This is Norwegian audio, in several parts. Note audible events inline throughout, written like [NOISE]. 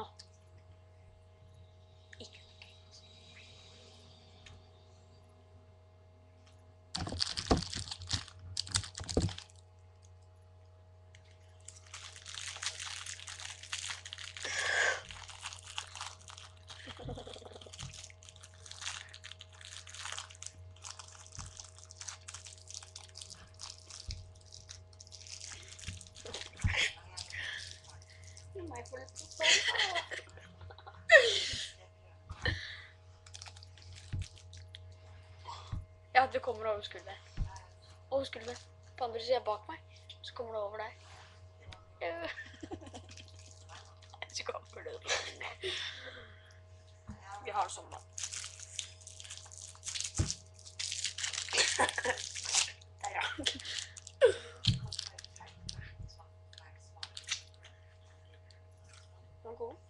No. Ik. my. Ja, du kommer over skulderen. Over skulderen. På andre sida bak meg. Så kommer du over der. [LAUGHS] Så kommer du. Vi har det sånn, da. Der, [LAUGHS] ja. Den er god.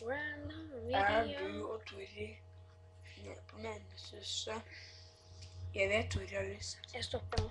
Er du og Tori med på menneskehuset? Jeg vet Tori har lyst. Jeg stopper nå.